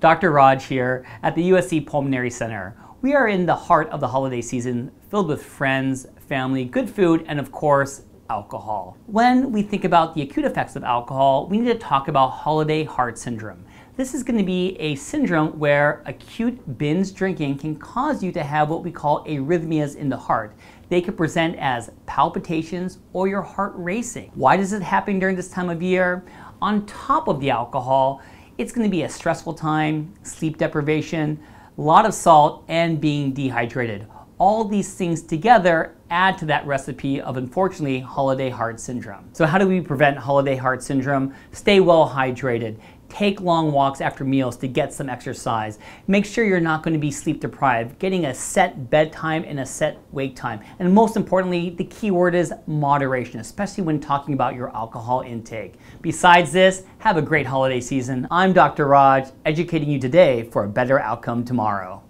Dr. Raj here at the USC Pulmonary Center. We are in the heart of the holiday season filled with friends, family, good food, and of course, alcohol. When we think about the acute effects of alcohol, we need to talk about holiday heart syndrome. This is going to be a syndrome where acute binge drinking can cause you to have what we call arrhythmias in the heart. They can present as palpitations or your heart racing. Why does it happen during this time of year? On top of the alcohol, it's going to be a stressful time, sleep deprivation, a lot of salt, and being dehydrated. All these things together add to that recipe of unfortunately holiday heart syndrome. So, how do we prevent holiday heart syndrome? Stay well hydrated. Take long walks after meals to get some exercise. Make sure you're not going to be sleep deprived, getting a set bedtime and a set wake time. And most importantly, the key word is moderation, especially when talking about your alcohol intake. Besides this, have a great holiday season. I'm Dr. Raj, educating you today for a better outcome tomorrow.